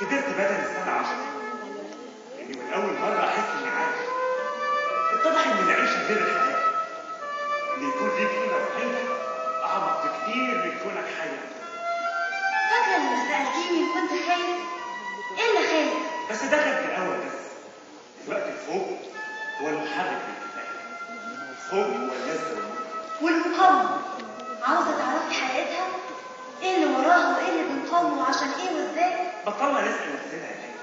كبرت بدل السنة عشرة إني من أول مرة أحس إني عايش اتضح إن العيشة غير الحياة. إن يكون ليك قيمة وحيدة أعمق بكتير من كونك حي فاكرة لما سألتيني كنت خايف؟ إيه اللي خايف؟ بس ده كان في الأول بس. دلوقتي الخوف هو المحرك للكفاية الخوف هو اللذة والمتعة والمقاومة عاوزة تعرفي حقيقتها؟ إيه اللي وراها وإيه اللي بنقاومه وعشان إيه وإزاي؟ بطلنا نسأل نفسنا يا ليلى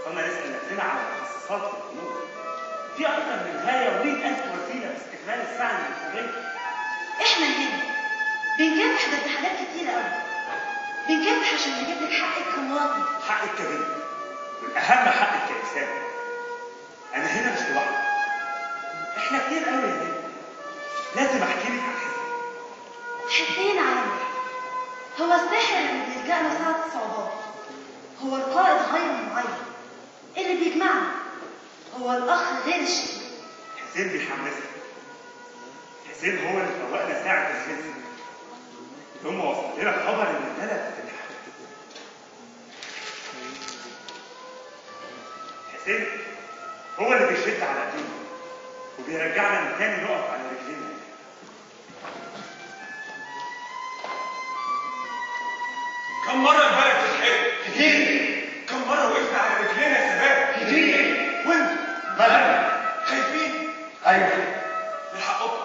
بطلنا نسأل نفسنا على تخصصات في الأمور في أكتر من غاية ومئة ألف وسيلة في استكمال السعي للحرية إحنا هنا. بنكافح ضد حاجات كتيرة أوي. بنكافح عشان نجيب لك حقك كمواطن حقك كبنت والأهم حقك كإنسان أنا هنا مش لوحدي. إحنا كتير قوي يا ليلى لازم أحكي لك عن حسين حسين عامر هو الساحر اللي بيلجأ له ساعة الصعوبات. هو القائد غير المعين. اللي بيجمعنا؟ هو الأخ غير الشريك حسين بيحمسك. حسين هو اللي فوقنا ساعة الخزي ثم وصل لنا خبر إن البلد بتتحرك. حسين هو اللي بيشد على ايدينا وبيرجعنا من تاني نقف على رجلينا. كم مرة البلد تتحرق؟ كتير. كم مرة وقفنا على رجلينا يا شباب؟ كتير. وانتوا مالك خايفين. أيوه. من حقكم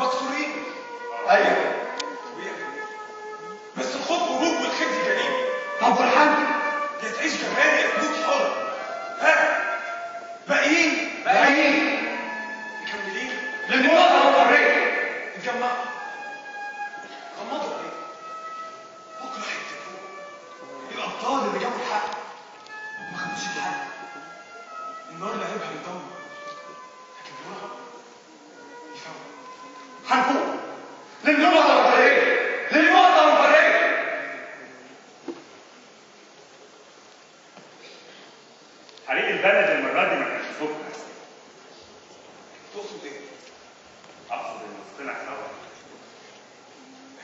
مكسورين. أيوه. بس الخوف هروب والخزي جريمة طب والحمد يا تعيش كمان يا تموت حر. ها؟ باقيين. باقيين. مكملين. للمواطنة والحرية اتجمعوا.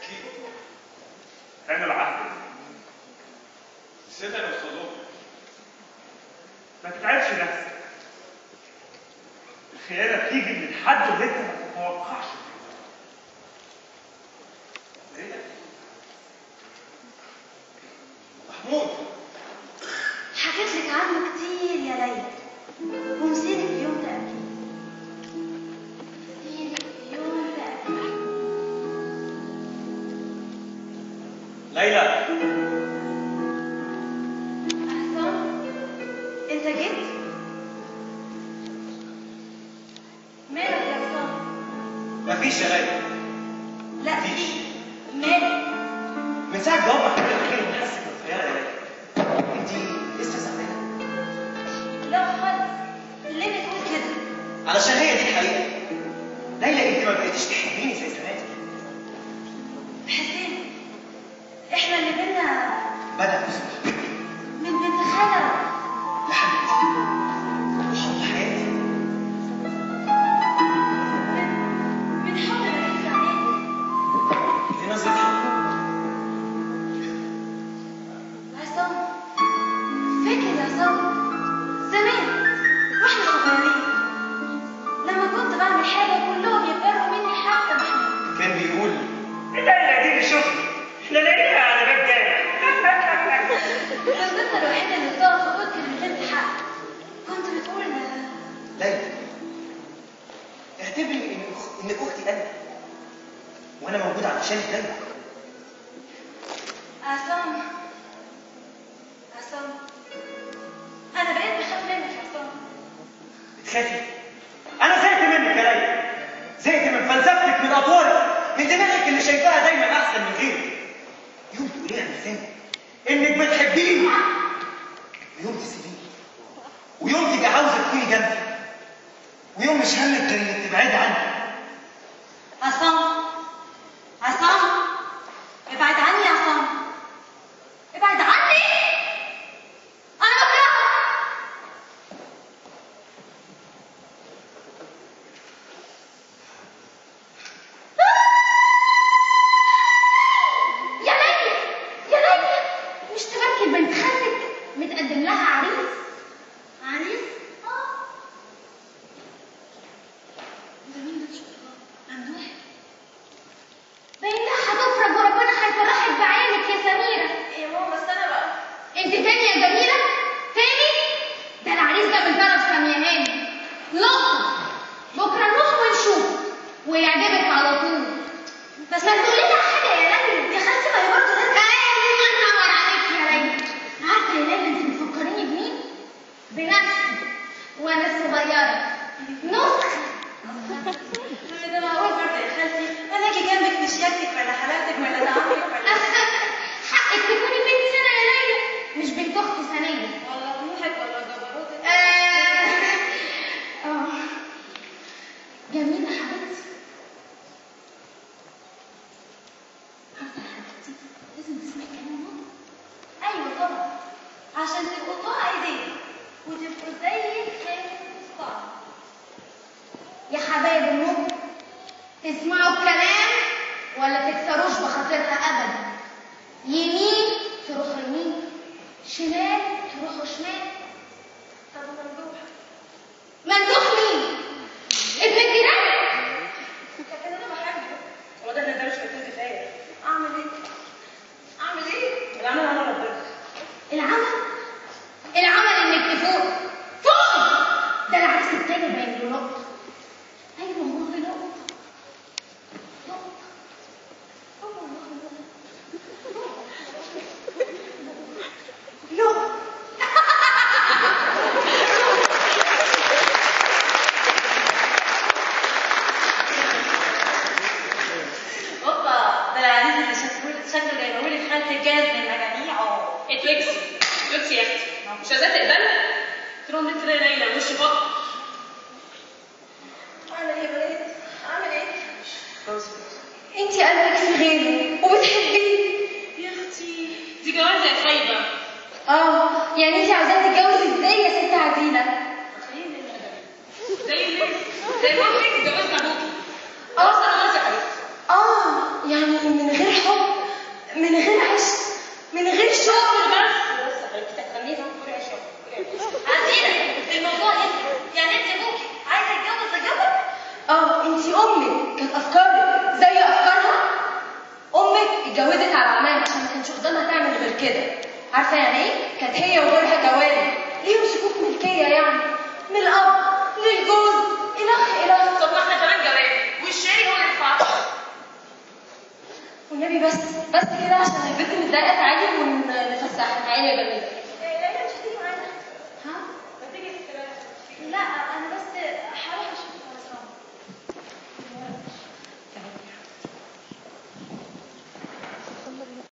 أكيد كان العهد نسينا نوصل لهم ما تتعبش نفسك الخيانة بتيجي من حد اللي انت ما تتوقعش؟ محمود ليلى. أحسن. أنت جيت؟ مالك يا عصام؟ مفيش يا ليلى لا. في مالك؟ من ساعة جواب ما حضرتك خير بنحس بالخيانة يا ليلى انت لسه زعلانة لا خالص. ليه بتقول كده؟ علشان هي دي الحقيقة. ليلى انت ما بقيتيش تحبيني. Madame. بس انت الوحيدة اللي بتقف وقلت للبنت حق كنت بتقول ليلى اعتبري انك أختي أنا وأنا موجود علشانك دايما عصام عصام أنا بقيت بخاف منك عصام. بتخافي؟ أنا زهقت منك يا ليلى زهقت من فلسفتك من اطوارك من دماغك اللي شايفاها دايما أحسن من غيرك. يوم تقوليها بلسانك مش همك انك تبعدي عني. عصام. عصام ابعد عني يا عصام. ابعد عني. أنا بكرهك. يا يا وبنت خالتك متقدم لها عريس. عريس آه ده مين ده شوفها ممدوح بينها هتفرج وربنا هيفرحك بعينك يا سميرة إيه يا ماما بس أنا بقى انت تاني يا جميلة تاني ده العريس ده من طرف سميهان لقطة بكرة نروح ونشوف ويعجبك على طول بس ما تقولي لها حاجة يا ليلى يا خالتي ما هي برضه لازم إيه انور عليك يا ليلى عارفة يا ليلى انت بتفكريني بمين؟ بنفسي وأنا صغيرة. نسخة ده برضه يا خالتي. أنا أجي جنبك مش ياكلك ولا حماتك ولا دعمك ولا حقك تكوني بنت سنة يا ليلى مش بنت اخت ثانية ولا يا حبايب النور تسمعوا الكلام ولا تكسروش بخاطرها ابدا يمين تروحوا يمين شمال تروحوا شمال جاهز من مجاميعه اتوكسي اتوكسي يا أختي مش عايزاه تقبلها ترون بنت ليلى وش بطل اعمل إيه يا بنات اعمل إيه انتي قلبك في غيره وبتحبيه يا أختي دي جوازه خايبه آه يعني انتي عايزاه تتجوزي إزاي يا ست عديلة زي الناس زي ما قلت لك اتجوزنا ابوكي آه يا آه يعني من غير من غير عشق من غير شوق بس بس تخليها تقولي عشان عزيزة الموضوع إيه؟ يعني أنت ابوكي عايزه اتجوز اجوزك آه أنتي أمك كانت أفكارك زي أفكارها؟ أمك اتجوزت على عمان عشان ما كانش قدامها تعمل غير كده. عارفة يعني إيه؟ كانت هي وغيرها جواري ليهم شكوك ملكية يعني؟ من الأب للجوز اله اله طب ما إحنا كمان جواز والشاري هو اللي والنبي بس بس كده عشان البنت متضايقه تعالي ونفسحها تعالي يا جميله